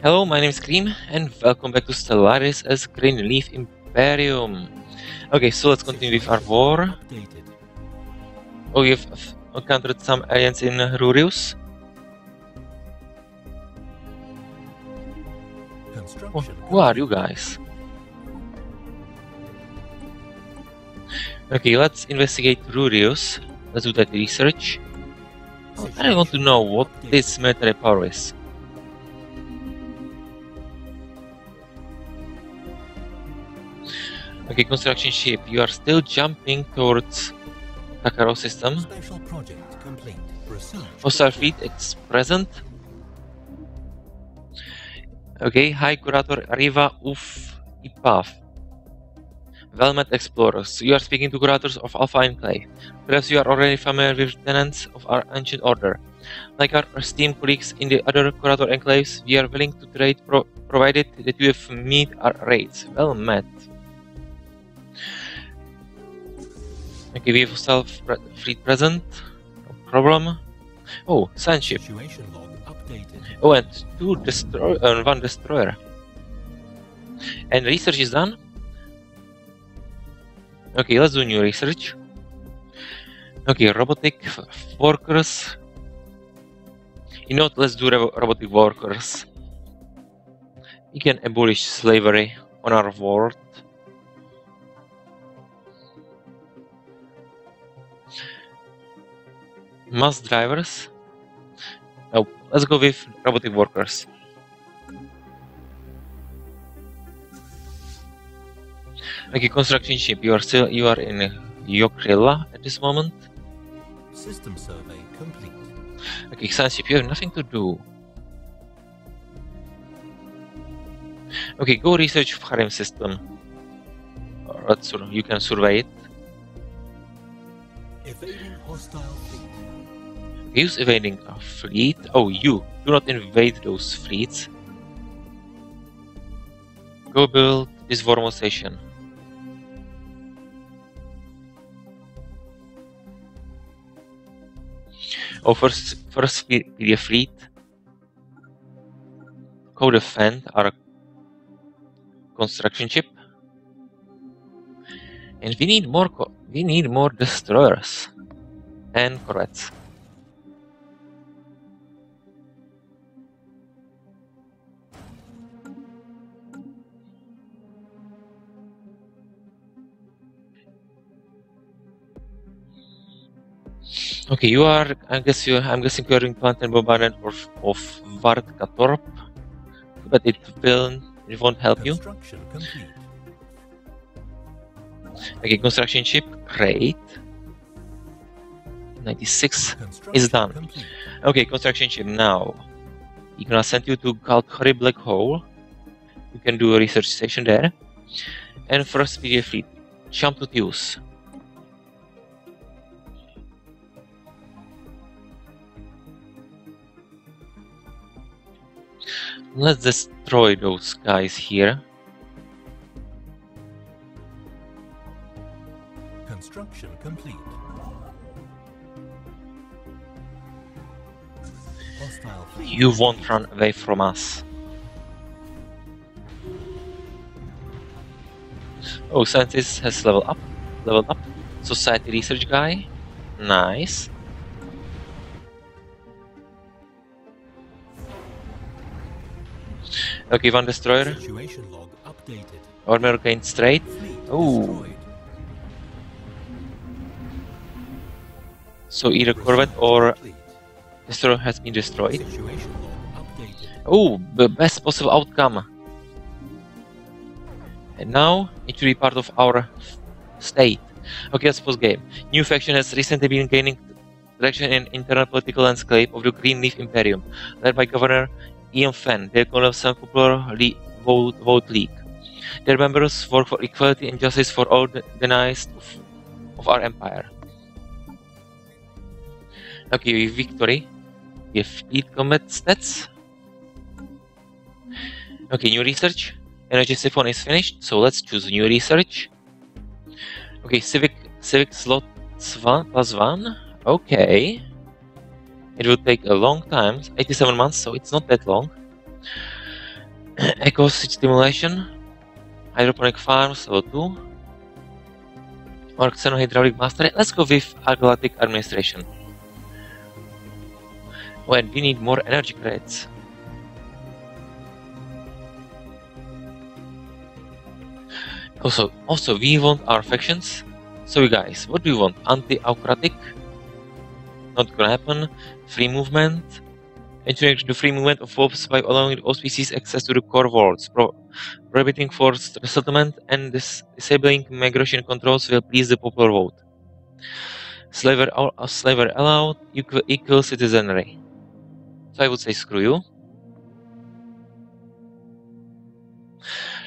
Hello, my name is Skream, and welcome back to Stellaris as Greenleaf Imperium. Okay, so let's continue with our war. Oh, we have encountered some aliens in Rurius? Oh, who are you guys? Okay, let's investigate Rurius. Let's do that research. I want to know what this military power is. Okay, construction ship. You are still jumping towards Takaro system. Special project complete. Research. Fleet is present. Okay, High Curator Riva Uf Ipaf. Well-met explorers. You are speaking to curators of Alpha Enclave. Perhaps you are already familiar with tenants of our ancient order. Like our esteemed colleagues in the other curator enclaves, we are willing to trade pro provided that you have meet our rates. Well met. Okay, we have self fleet present. No problem. Oh, sand ship. Situation log updated. Oh, and two destroy uh, one destroyer. And research is done. Okay, let's do new research. Okay, robotic workers. You know what? Let's do ro- robotic workers. We can abolish slavery on our world. Mass drivers. No, let's go with robotic workers. Okay, construction ship. You are still you are in Yokrilla at this moment. System survey complete. Okay, science ship. You have nothing to do. Okay, go research harem system. Or you can survey it. Evading hostile fleet. Use evading a fleet. Oh, you do not invade those fleets. Go build this Vormos station. Oh, first, first be, fleet. Go defend our construction ship. And we need more. We need more destroyers and corvettes. Okay, you are. I guess you. I'm guessing you are in plant and bombardment of of Varkatorp, but it will. It won't help you. Complete. Okay, construction ship. Great. 96 is done. complete. Okay, construction ship. Now, we're gonna send you to Galkhari Black Hole. You can do a research station there. And first PDF fleet. Jump to Theus. Let's destroy those guys here. Construction complete. You won't run away from us. Oh, scientist has leveled up. Leveled up. Society research guy. Nice. Okay, one destroyer. Situation log updated. Armor gained straight. Fleet Oh. So either corvette or destroyer has been destroyed. Oh, the best possible outcome. And now it should be part of our state. Okay, let's pause game. New faction has recently been gaining traction in internal political landscape of the Greenleaf Imperium, led by Governor Ian Fenn. Call themselves Popular Le- Vote, Vote League. Their members work for equality and justice for all the denies of, of our empire. Okay, with victory. We have elite combat stats. Okay, new research. Energy siphon is finished, so let's choose new research. Okay, civic civic slots one plus one. Okay. It will take a long time, 87 months, so it's not that long. Eco stimulation, hydroponic farms level 2, or xenohydraulic mastery. Let's go with algalactic administration. When we need more energy credits. Also, also we want our factions. So guys, what do you want? Anti-autocratic? Not gonna happen. Free movement. Ensuring the free movement of wolves by allowing all species access to the core worlds. Pro prohibiting forced resettlement and dis disabling migration controls will please the popular vote. Slavery, uh, slavery allowed, equal, equal citizenry. So I would say screw you.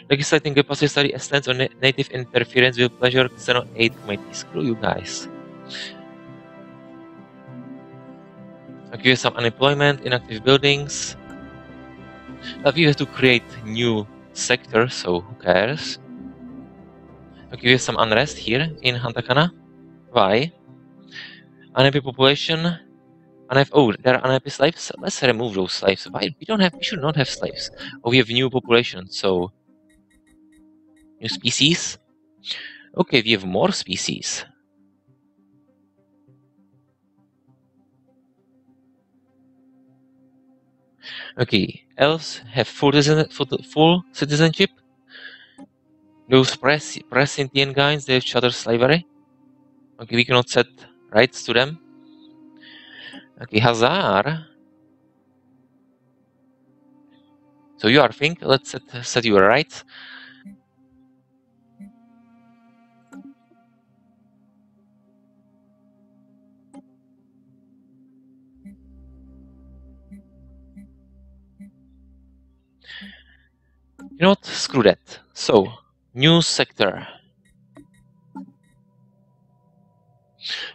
Legislating a pacificity stance on na- native interference with pleasure Xeno 8 committee. Screw you guys. Okay, some unemployment, inactive buildings. But we have to create new sector, so who cares? Okay, some unrest here in Hantakana. Why? Unhappy population. Unhappy, oh, there are unhappy slaves. Let's remove those slaves. Why? We don't have. We should not have slaves. Oh, we have new population. So new species. Okay, we have more species. Okay, elves have full, citizen, full, citizenship. Those press, press Indian guys, they have chattel slavery. Okay, we cannot set rights to them. Okay, Hazar. So you are think, let's set, set your rights. You know what? Screw that. So, new sector.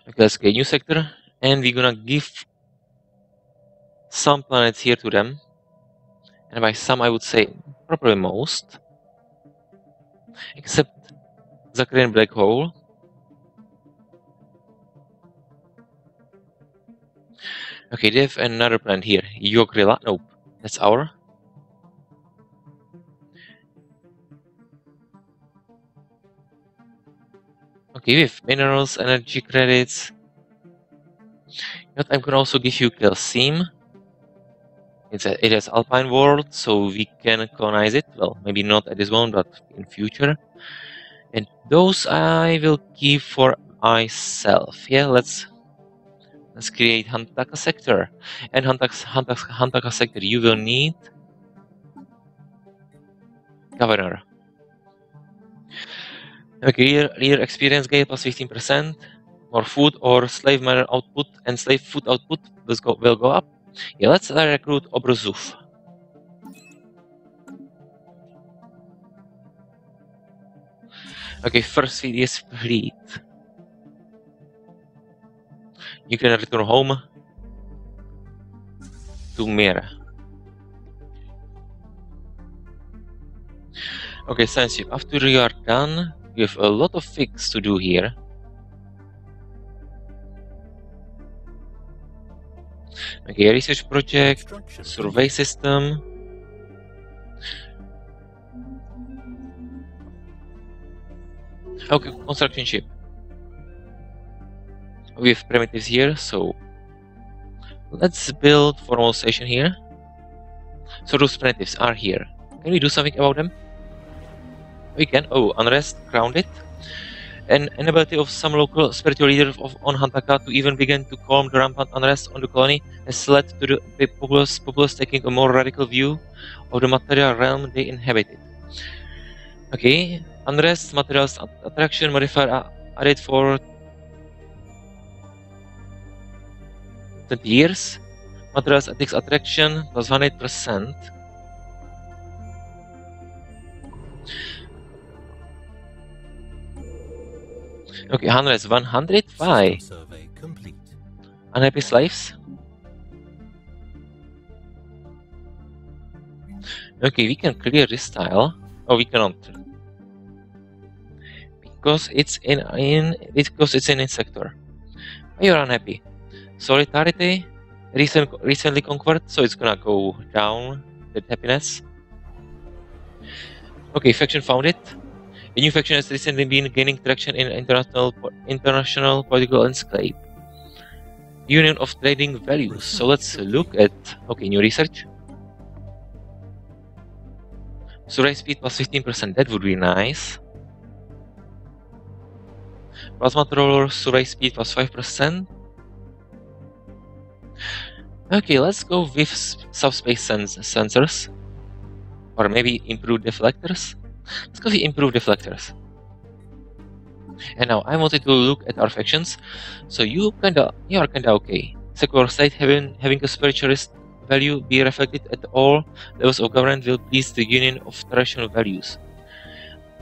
Okay, let's get new sector, and we're gonna give some planets here to them. And by some, I would say probably most, except Zakarian Black Hole. Okay, they have another planet here. Yogrila. Nope, that's our. Okay, with minerals, energy credits. But I'm gonna also give you Kelsim. It's a, it has Alpine World, so we can colonize it. Well, maybe not at this moment, but in future. And those I will keep for myself. Yeah, let's let's create Hantaka sector. And Hantaka, Hantaka, Hantaka sector, you will need governor. Okay, leader experience gain plus 15%. More food or slave miner output and slave food output will go, will go up. Yeah, let's recruit Obrozuf. Okay, first fleet is fleet. You can return home to Mera. Okay, science ship. After you are done, we have a lot of things to do here. Okay, research project, survey system. Okay, construction ship. We have primitives here, so let's build formal station here. So those primitives are here. Can we do something about them? We can. Oh, unrest, ground it. An inability of some local spiritual leaders of, on Hantaka to even begin to calm the rampant unrest on the colony has led to the populace, taking a more radical view of the material realm they inhabited. Okay, unrest, materials attraction modifier are added for 20 years. Materials ethics attraction plus 100%. Okay, unrest 100. Why? Survey complete. Unhappy slaves? Okay, we can clear this tile. Oh, we cannot. Because it's in in because it's in a sector. You're unhappy. Solidarity recent, recently conquered, so it's gonna go down with happiness. Okay, faction found it. A new faction has recently been gaining traction in international international political landscape. Union of Traditional Values. So let's look at okay new research. Survey speed plus 15%. That would be nice. Plasma roller survey speed plus 5%. Okay, let's go with subspace sens- sensors. Or maybe improved deflectors. Let's go with improved deflectors. And now I wanted to look at our factions. So you kinda you are kinda okay. Secular state having having a spiritualist value be reflected at all levels of government will please the union of traditional values.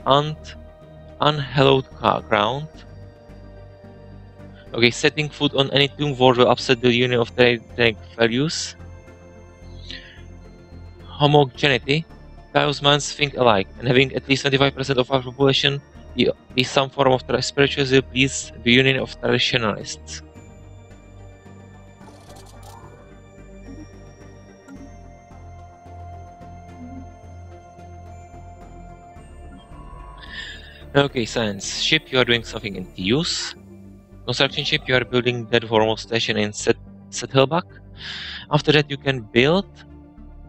And unhallowed ground. Okay, setting foot on any tomb world will upset the union of traditional values. Homogeneity. Chaosmans think alike, and having at least 25% of our population be, some form of spiritualism please the union of traditionalists. Okay, science. Ship, you are doing something in use. Construction ship, you are building that formal station in Set. After that, you can build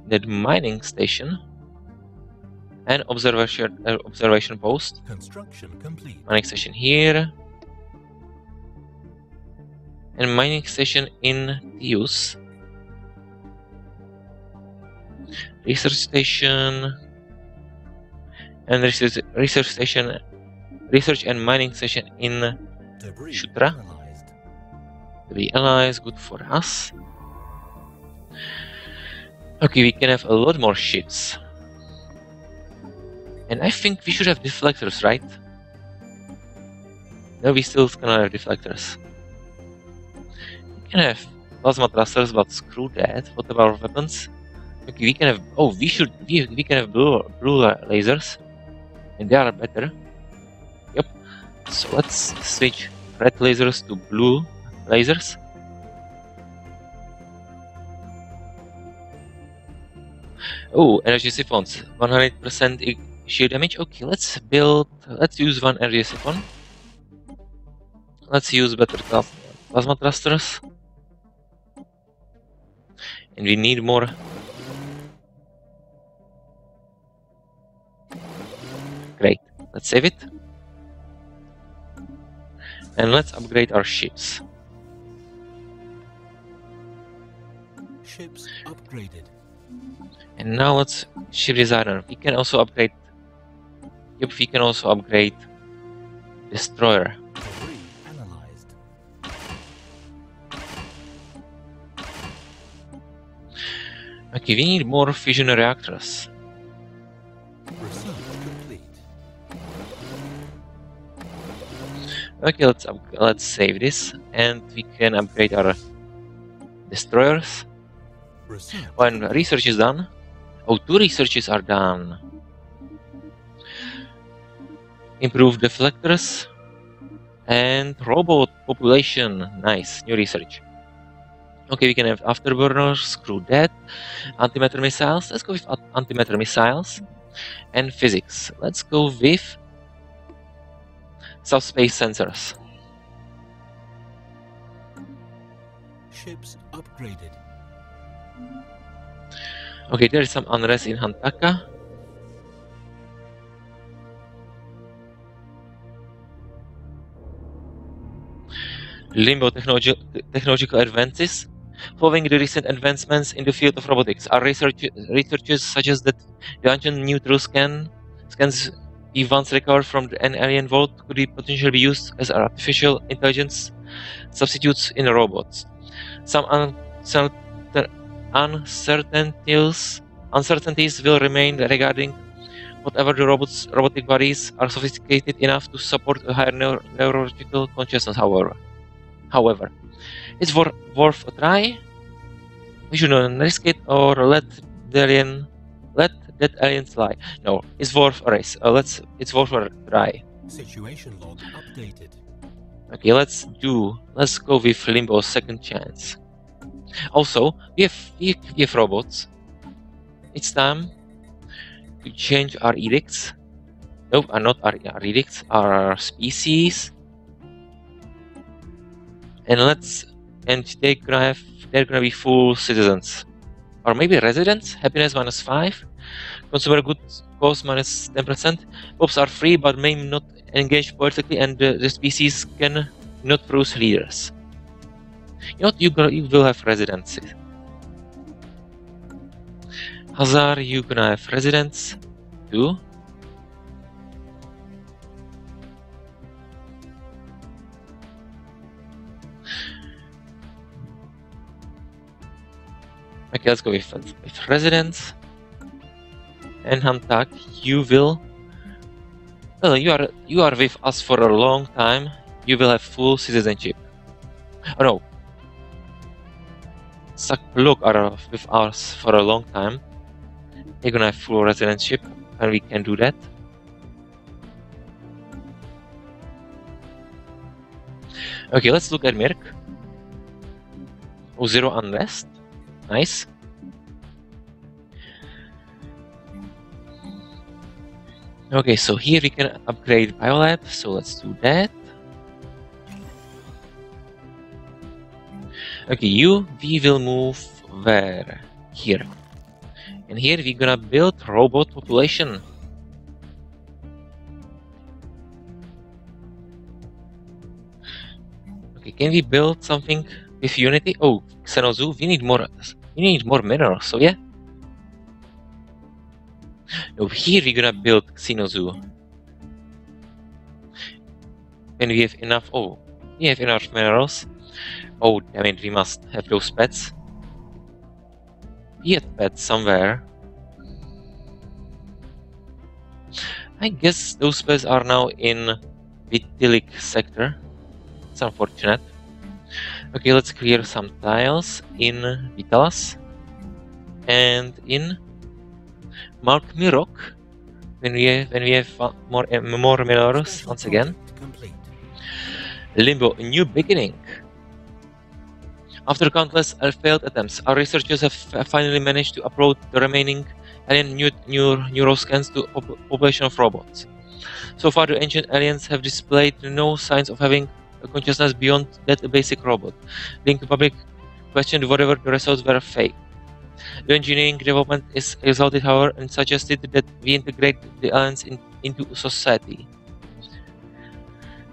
that mining station and observation uh, observation post. Construction complete. Mining station here. And mining station in use. Research station. And research, research station. Research and mining station in Debris Shutra. analyzed. the allies, good for us. Okay, we can have a lot more ships. And I think we should have deflectors, right? No, we still gonna have deflectors. We can have plasma thrusters, but screw that. What about weapons? Okay, we can have. Oh, we should. We, we can have blue, blue lasers, and they are better. Yep. So let's switch red lasers to blue lasers. Oh, energy siphons, 100% shield damage. Okay, let's build. Let's use one energy siphon. Let's use better plas- plasma thrusters. And we need more. Great. Let's save it. And let's upgrade our ships. Ships upgraded. And now let's ship designer. We can also upgrade. Yep, we can also upgrade destroyer. Okay, we need more fusion reactors. Okay, let's let's save this, and we can upgrade our destroyers. When research is done, oh, two researches are done. Improve deflectors and robot population. Nice, new research. Okay, we can have afterburners, screw that. Antimatter missiles, let's go with antimatter missiles. And physics, let's go with subspace sensors. Ships upgraded. Okay, there is some unrest in Hantaka. Limbo technologi- technological advances. Following the recent advancements in the field of robotics, our research- researchers suggest that the ancient neural scan scans we once recovered from an alien vault could be potentially be used as artificial intelligence substitutes in robots. Some uncertain uncertainties uncertainties will remain regarding whatever the robots robotic bodies are sophisticated enough to support a higher neurological consciousness however however it's wor- worth a try we should not risk it or let the alien let that alien lie no it's worth a race uh, let's it's worth a try Situation log updated. Okay, let's do. Let's go with Limbo's second chance. Also, we have we have robots. It's time to change our edicts. Nope, are not our, our edicts, our species. And let's and they're gonna have they're gonna be full citizens. Or maybe residents, happiness minus five, consumer goods cost minus ten percent. Popes are free but may not engage politically and the, the species can not produce leaders. You know you gonna you will have residency. Hazar, you gonna have residents too. Let's go with, with residents. And Hamtak, you will. Well, you are you are with us for a long time. You will have full citizenship. Oh no. Sakluk are with us for a long time. They're gonna have full residentship, and we can do that. Okay, let's look at Mirk. Oh, zero unrest. Nice. Okay, so here we can upgrade Biolab, so let's do that. Okay, you, we will move where? Here. And here we're gonna build robot population. Okay, can we build something with Unity? Oh, Xenozoo, we need more. We need more minerals. So yeah. Over here we're gonna build Xenozoo. When we have enough. Oh, we have enough minerals. Oh, I mean, we must have those pets. We had pets somewhere. I guess those pets are now in Vitilic sector. It's unfortunate. Okay, let's clear some tiles in Vitalas and in Mark Mirok when we have, when we have more uh, more minerals once again. Limbo, a new beginning. After countless failed attempts, our researchers have finally managed to upload the remaining alien new, new neuroscans to pop population of robots. So far, the ancient aliens have displayed no signs of having a consciousness beyond that a basic robot. Being public questioned whatever the results were fake. The engineering development is resulted, however, and suggested that we integrate the aliens in, into society.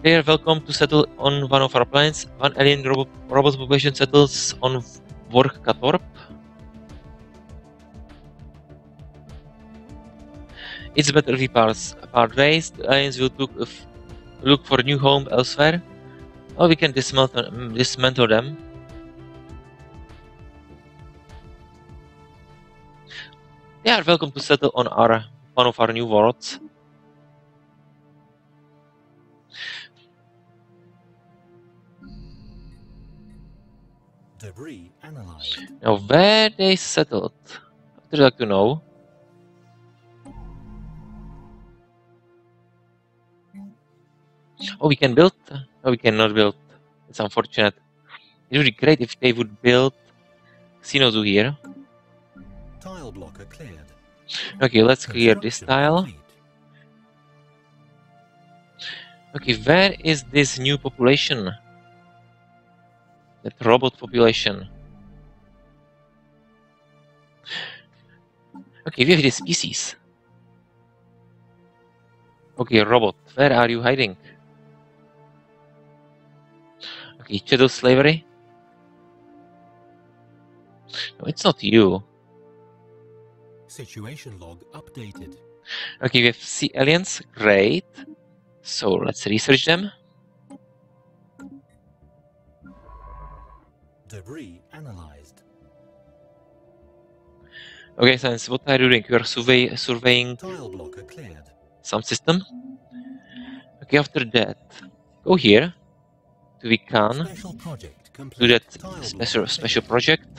They are welcome to settle on one of our planets. One alien robot, population settles on Vorkatorp. It's better we part, part ways. The aliens will look, look for a new home elsewhere. Or we can dismantle, dismantle them. They are welcome to settle on our one of our new worlds. Debris analyzed. Now, where they settled, I'd like to know. Oh, we can build. Oh, we cannot build. It's unfortunate. It would be great if they would build Xenozoo here. Tile blocker cleared. Okay, let's clear this tile. Okay, where is this new population? That robot population. Okay, we have the species. Okay, robot, where are you hiding? Okay, chattel slavery. No, it's not you. Situation log updated. Okay, we have sea aliens. Great. So let's research them. Debris analyzed. Okay, science, what are you doing? You are survey surveying Tile blocker cleared. some system. Okay, after that, go here to Vican, do that special special project.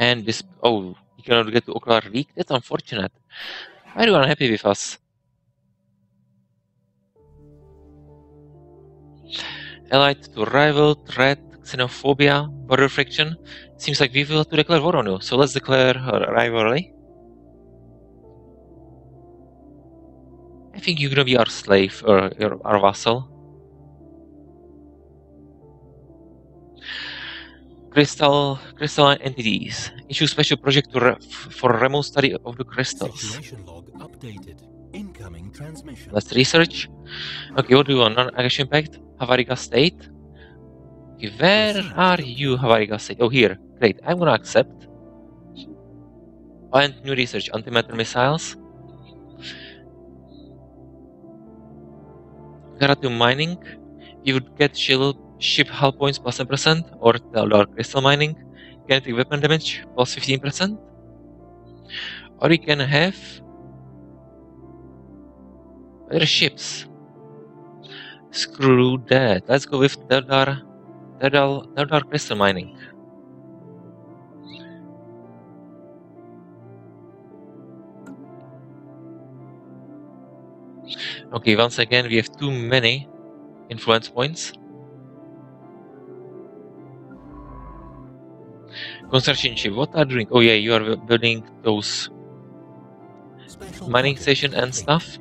And this, oh, you cannot get to Ocular Week? That's unfortunate. Are you unhappy with us? Allied to rival, threat, xenophobia, border friction. Seems like we will have to declare war on you, so let's declare a rivalry. I think you're gonna be our slave or our vassal. Crystal crystalline entities. Issue special project to re- for remote study of the crystals. Situation log updated. Incoming transmission. Let's research. Okay, what do you want? Non-aggression pact? Havariga state? Okay, where are you, Havariga state? Oh, here. Great. I'm gonna accept. And new research. Antimatter missiles. Garatu mining. You would get shield, ship hull points plus 10% or dollar crystal mining. Kinetic weapon damage plus 15%. Or we can have other ships. Screw that. Let's go with Deldar, Deldar, Deldar crystal mining. Okay, once again, we have too many influence points. Construction ship, what are doing? Oh yeah, you are building those mining station and stuff.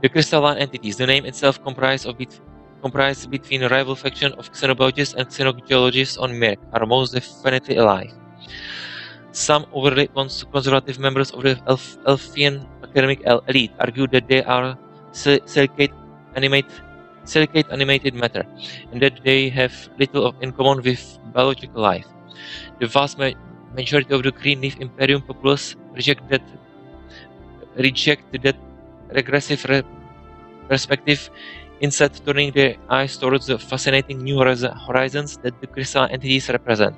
The crystalline entities, the name itself comprised of bet- comprised between rival faction of xenobiologists and xenogeologists on Merc, are most definitely alive. Some overly cons- conservative members of the Elf- Elfian academic el- elite argue that they are sil- silicate animate silicate animated matter, and that they have little in common with biological life. The vast ma- majority of the Green Leaf Imperium populace reject that reject that regressive re- perspective, instead turning their eyes towards the fascinating new horiz- horizons that the crystal entities represent.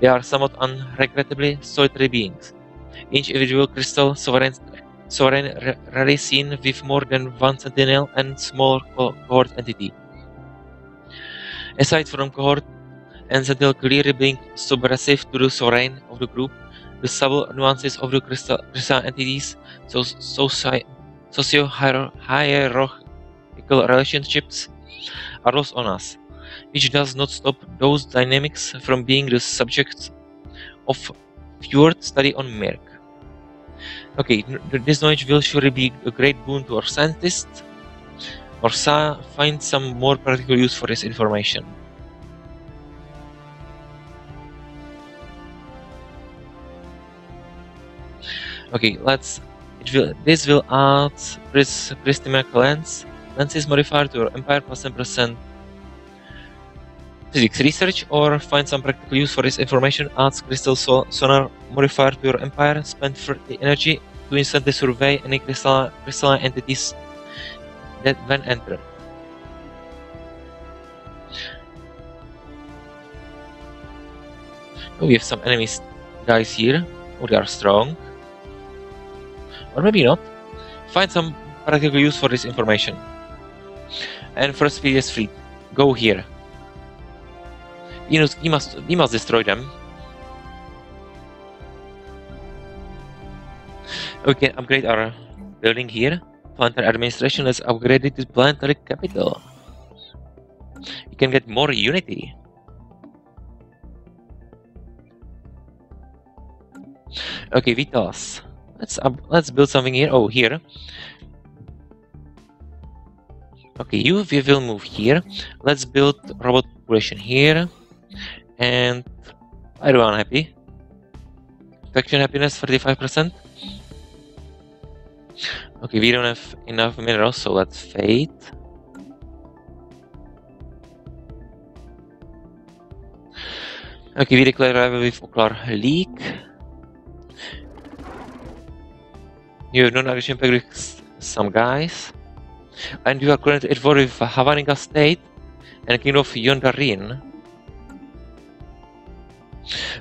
They are somewhat unregrettably solitary beings. Each individual crystal sovereign, sovereign ra- rarely seen with more than one sentinel and small co- cohort entity. Aside from cohort and sentinel clearly being subversive to the sovereign of the group, the subtle nuances of the crystal, crystal entities so, soci- socio-hierarchical relationships are lost on us, which does not stop those dynamics from being the subject of pure study on Merc. Okay, this knowledge will surely be a great boon to our scientists, or find some more practical use for this information. Okay, let's. It will. This will add Pris, prismatic lens. Lenses modifier to your Empire plus 10% physics research, or find some practical use for this information. Adds crystal so- sonar modifier to your Empire. Spend for the energy to instantly survey any crystal crystalline entities that when enter. We have some enemies guys here. Oh, they are strong. Or maybe not. Find some practical use for this information. And first Phileas fleet. Go here. You, know, you must you must destroy them. We can upgrade our building here. Planetary administration has upgraded to planetary capital. You can get more unity. Okay, Vitas. Let's up, let's build something here. Oh, here. Okay, you we will move here. Let's build robot population here, and everyone happy. Faction happiness thirty-five percent. Okay, we don't have enough minerals, so let's fade. Okay, we declare rival with Ocular Leak. Non-aggression pact with some guys. And you are currently at war with Havaniga State and King of Yondarin.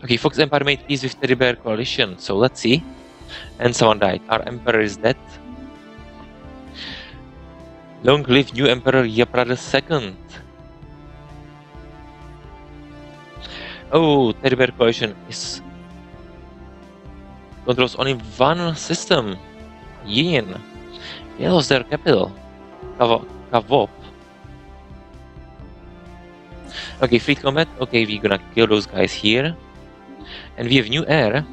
Okay, Fox Empire made peace with Teddy Bear Coalition, so let's see. And someone died. Our Emperor is dead. Long live new Emperor Yaprad II. Oh, Teddy Bear Coalition is controls only one system. Yin. They lost their capital. Kavop. Okay, fleet combat. Okay, we're gonna kill those guys here. And we have new air.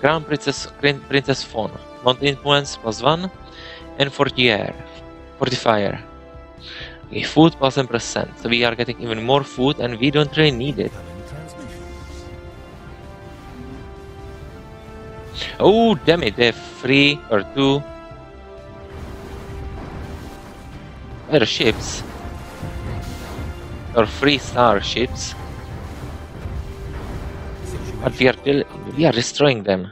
Crown Princess Prin- Princess Fawn. Mount influence plus one, and fortier, fire. Okay, food plus 10%. So we are getting even more food, and we don't really need it. Oh, damn it! They have three or two. Ships. Or three star ships. But we are we are destroying them.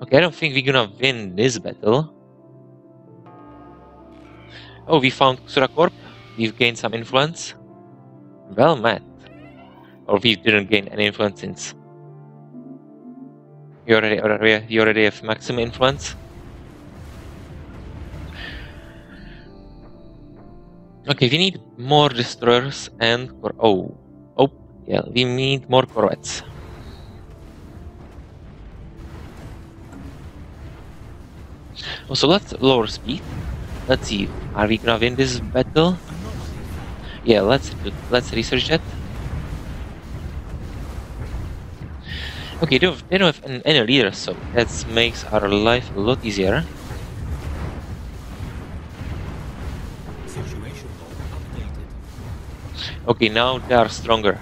Okay, I don't think we're gonna win this battle. Oh, we found Xuracorp. We've gained some influence. Well met. Or we didn't gain any influence since. You already, you already have maximum influence. Okay, we need more destroyers and cor- oh, oh, yeah, we need more corvettes. Oh, also, let's lower speed. Let's see, are we gonna win this battle? Yeah, let's let's research that. Okay, they don't, they don't have an- any leaders, so that makes our life a lot easier. Okay, now they are stronger.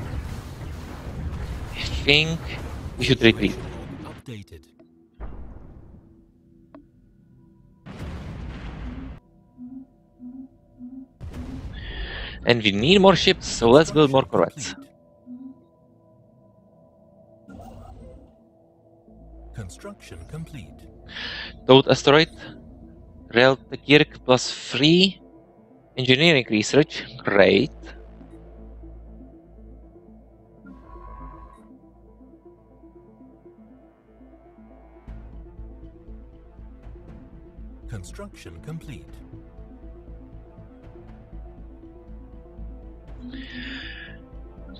I think we should retreat. And we need more ships, so let's build more corvettes. Construction complete. Toad asteroid, Reltekirk plus 3 engineering research, great. Construction complete.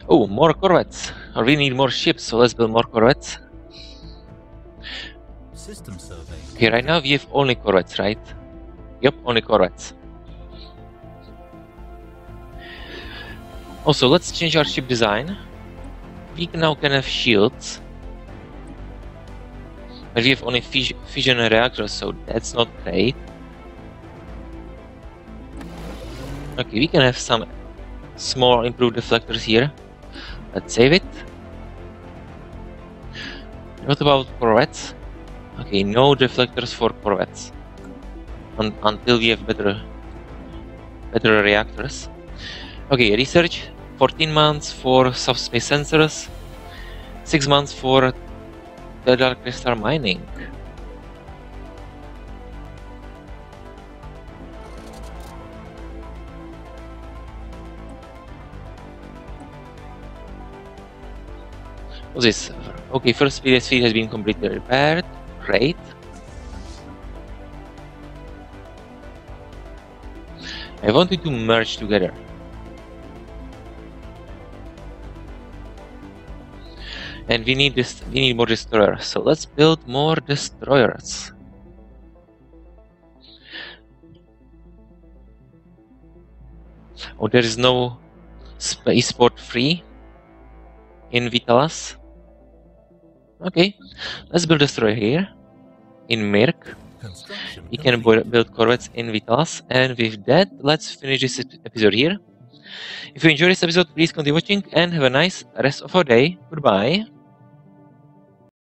Oh, more corvettes. We need more ships, so let's build more corvettes. System survey. Okay, right now we have only corvettes, right? Yep, only corvettes. Also, let's change our ship design. We can now can have shields. But we have only fis- fission reactors, so that's not great. Okay, we can have some small improved deflectors here. Let's save it. What about corvettes? Okay, no deflectors for corvettes. Un- until we have better better reactors. Okay, research. 14 months for subspace sensors. 6 months for the dark crystal mining. What's this? Okay, first PSV has been completely repaired. Great. I want it to merge together. And we need this we need more destroyers. So let's build more destroyers. Oh, there is no spaceport free in Vitalas. Okay, let's build a destroyer here in Mirk. We can build corvettes in Vitalas, and with that, let's finish this episode here. If you enjoyed this episode, please continue watching and have a nice rest of our day. Goodbye.